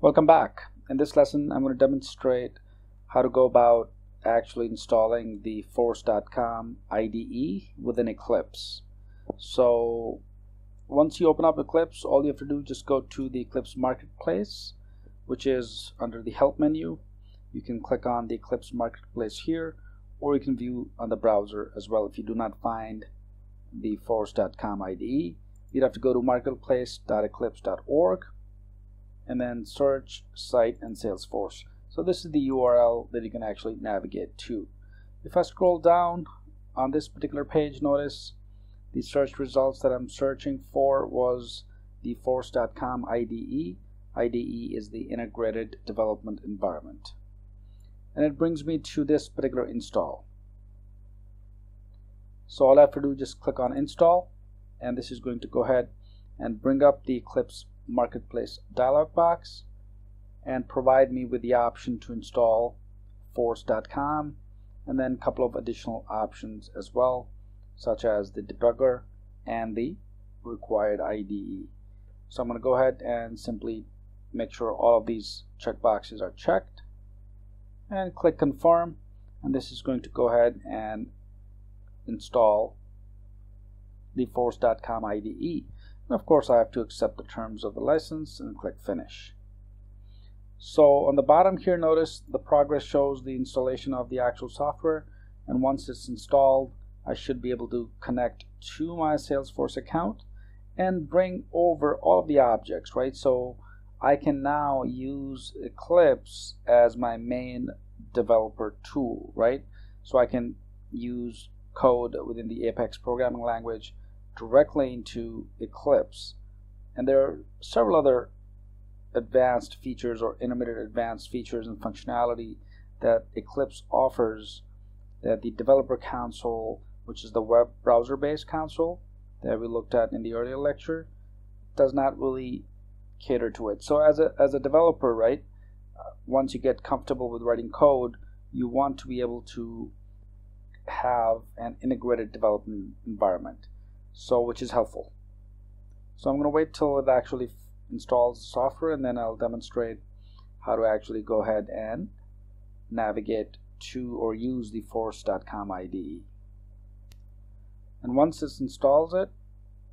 Welcome back. In this lesson, I'm going to demonstrate how to go about actually installing the Force.com IDE within Eclipse. So once you open up Eclipse, all you have to do is just go to the Eclipse Marketplace, which is under the Help menu. You can click on the Eclipse Marketplace here, or you can view on the browser as well if you do not find the Force.com IDE. You'd have to go to marketplace.eclipse.org and then search site and Salesforce. So this is the URL that you can actually navigate to. If I scroll down on this particular page, notice the search results that I'm searching for was the Force.com IDE. IDE is the Integrated Development Environment. And it brings me to this particular install. So all I have to do is just click on install and this is going to go ahead and bring up the Eclipse Marketplace dialog box and provide me with the option to install force.com and then a couple of additional options as well such as the debugger and the required IDE. So I'm going to go ahead and simply make sure all of these checkboxes are checked and click confirm and this is going to go ahead and install the force.com IDE. And of course, I have to accept the terms of the license and click Finish. So on the bottom here, notice the progress shows the installation of the actual software. And once it's installed, I should be able to connect to my Salesforce account and bring over all of the objects, right? So I can now use Eclipse as my main developer tool, right? So I can use code within the Apex programming language directly into Eclipse. And there are several other advanced features or intermediate advanced features and functionality that Eclipse offers that the developer console, which is the web browser based console that we looked at in the earlier lecture, does not really cater to it. So as a, as a developer, right, uh, once you get comfortable with writing code, you want to be able to have an integrated development environment so which is helpful. So I'm going to wait till it actually installs the software and then I'll demonstrate how to actually go ahead and navigate to or use the force.com IDE and once it installs it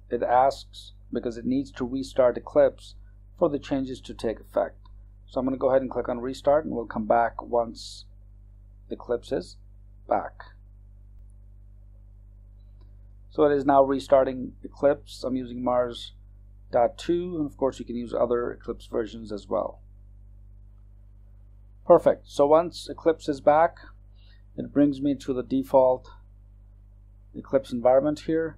it asks because it needs to restart Eclipse for the changes to take effect. So I'm going to go ahead and click on restart and we'll come back once Eclipse is back so it is now restarting Eclipse. I'm using Mars.2 and of course you can use other Eclipse versions as well. Perfect. So once Eclipse is back, it brings me to the default Eclipse environment here.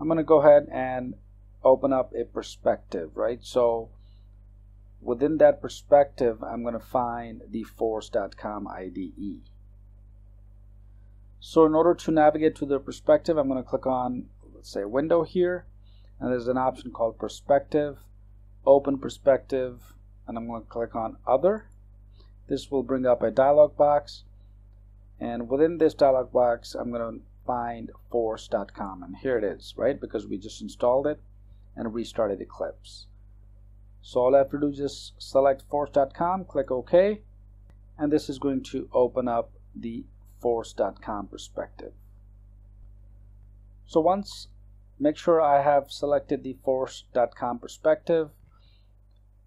I'm going to go ahead and open up a perspective, right? So within that perspective, I'm going to find the force.com IDE. So in order to navigate to the perspective, I'm going to click on, let's say, window here, and there's an option called perspective, open perspective, and I'm going to click on other. This will bring up a dialog box, and within this dialog box, I'm going to find force.com, and here it is, right? Because we just installed it and restarted Eclipse. So all I have to do is just select force.com, click OK, and this is going to open up the force.com perspective. So once, make sure I have selected the force.com perspective.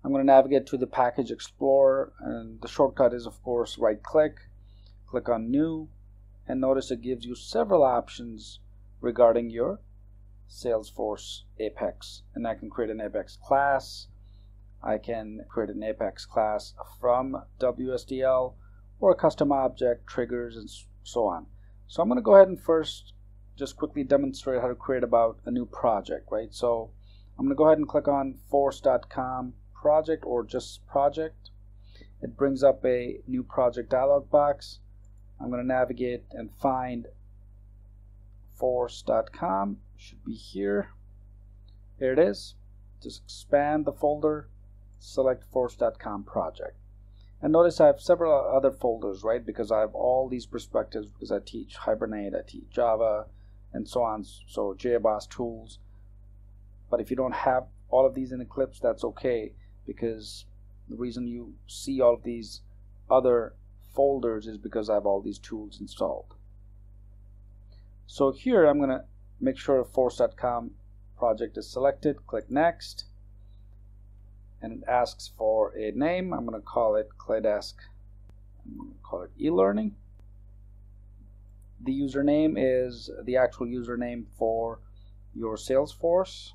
I'm going to navigate to the package explorer and the shortcut is of course right click, click on new and notice it gives you several options regarding your Salesforce Apex and I can create an Apex class I can create an Apex class from WSDL or a custom object, triggers, and so on. So I'm going to go ahead and first just quickly demonstrate how to create about a new project, right? So I'm going to go ahead and click on force.com project or just project. It brings up a new project dialog box. I'm going to navigate and find force.com. Should be here. Here it is. Just expand the folder, select force.com project. And notice I have several other folders, right? Because I have all these perspectives because I teach Hibernate, I teach Java, and so on. So JBoss tools. But if you don't have all of these in Eclipse, that's okay because The reason you see all of these other folders is because I have all these tools installed. So here I'm going to make sure force.com project is selected, click next, and it asks for a name. I'm going to call it Claydesk. I'm going to call it e-learning. The username is the actual username for your Salesforce.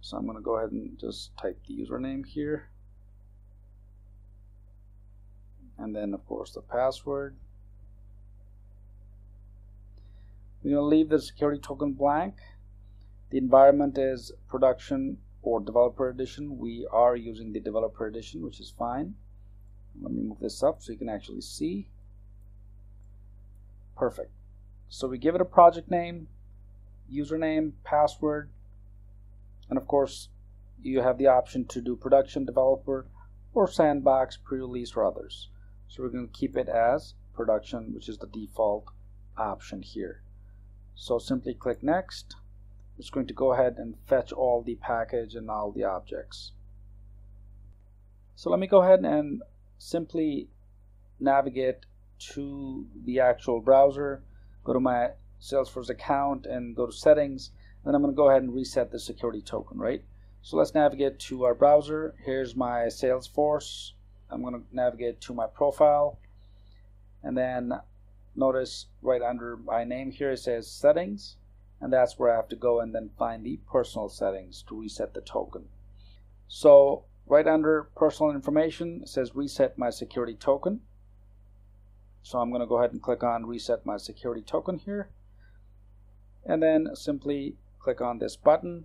So I'm going to go ahead and just type the username here. And then, of course, the password. We're going to leave the security token blank. The environment is production or developer edition. We are using the developer edition, which is fine. Let me move this up so you can actually see. Perfect. So we give it a project name, username, password, and of course you have the option to do production developer or sandbox, pre-release or others. So we're going to keep it as production, which is the default option here. So simply click next. It's going to go ahead and fetch all the package and all the objects. So let me go ahead and simply navigate to the actual browser, go to my Salesforce account and go to settings. Then I'm going to go ahead and reset the security token, right? So let's navigate to our browser. Here's my Salesforce. I'm going to navigate to my profile. And then notice right under my name here it says settings. And that's where I have to go and then find the personal settings to reset the token. So right under personal information it says reset my security token. So I'm going to go ahead and click on reset my security token here. And then simply click on this button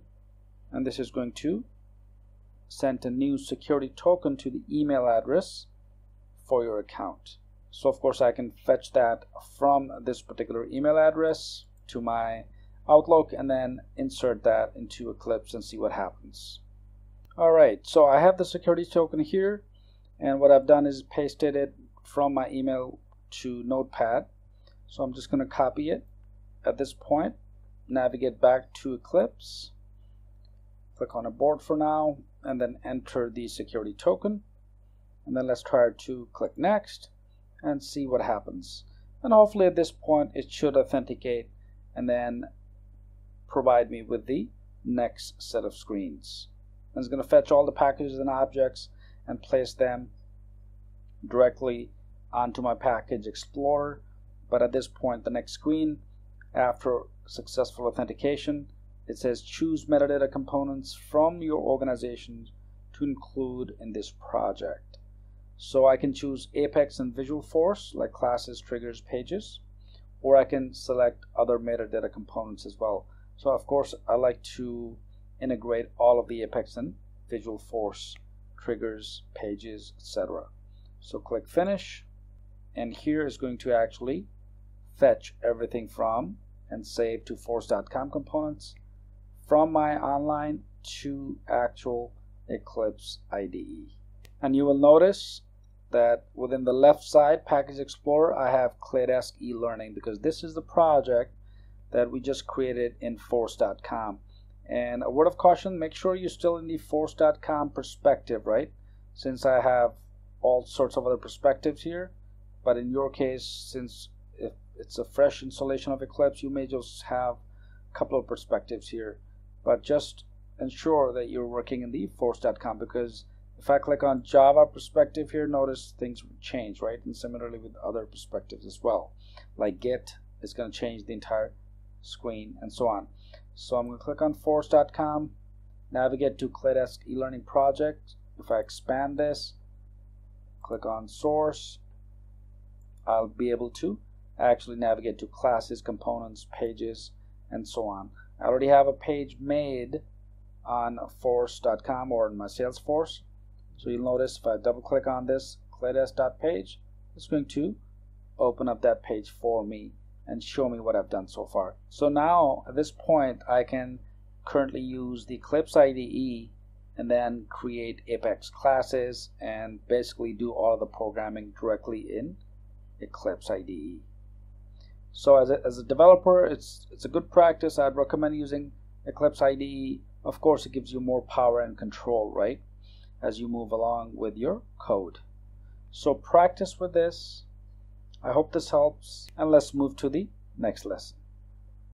and this is going to send a new security token to the email address for your account. So of course I can fetch that from this particular email address to my Outlook and then insert that into Eclipse and see what happens. Alright, so I have the security token here and what I've done is pasted it from my email to Notepad. So I'm just going to copy it at this point, navigate back to Eclipse, click on Abort for now, and then enter the security token. And then let's try to click Next and see what happens. And hopefully at this point it should authenticate and then provide me with the next set of screens. And it's going to fetch all the packages and objects and place them directly onto my package explorer. But at this point the next screen after successful authentication it says choose metadata components from your organization to include in this project. So I can choose Apex and Visualforce like classes triggers pages or I can select other metadata components as well so of course I like to integrate all of the Apex and Visual Force triggers pages etc so click finish and here is going to actually fetch everything from and save to force.com components from my online to actual Eclipse IDE. And you will notice that within the left side package explorer I have Claydesk e-learning because this is the project that we just created in force.com. And a word of caution, make sure you're still in the force.com perspective, right? Since I have all sorts of other perspectives here, but in your case since if it's a fresh installation of Eclipse you may just have a couple of perspectives here but just ensure that you're working in the force.com because if I click on Java perspective here notice things change right and similarly with other perspectives as well like Git is going to change the entire screen and so on so I'm going to click on force.com navigate to Claydesk e-learning project if I expand this click on source I'll be able to actually navigate to classes, components, pages, and so on. I already have a page made on force.com or in my Salesforce. So you'll notice if I double click on this claydesk.page, it's going to open up that page for me and show me what I've done so far. So now at this point I can currently use the Eclipse IDE and then create Apex classes and basically do all the programming directly in Eclipse IDE. So as a, as a developer, it's it's a good practice. I'd recommend using Eclipse IDE. Of course, it gives you more power and control, right? as you move along with your code. So practice with this. I hope this helps and let's move to the next lesson.